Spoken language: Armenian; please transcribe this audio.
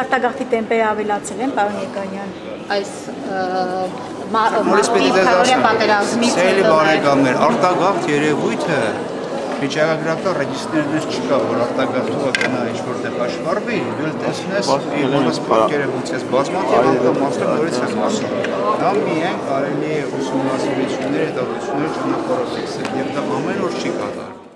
արտագաղթի տեմպերը ավելացել են, պարոն Եկանյան։ Այս մարտի քարորիա պատերազմից Սիրելի բարեկամներ, արտագաղթ երևույթը վիճակագրական ռեգիստրներն չկա, որ արտագաղթողը գնա ինչ-որտեղ աշխարհվի, դու տեսնես իմոնս պատկերը ոնց է բազմաթիվ անգամ ասում նորից է ասում։ Դա միայն կարելի է ուսումնասիրություններ, հետազոտություններ ճանապարհով ֆիքսել, եւ դա ամեն օր չի կատարվում։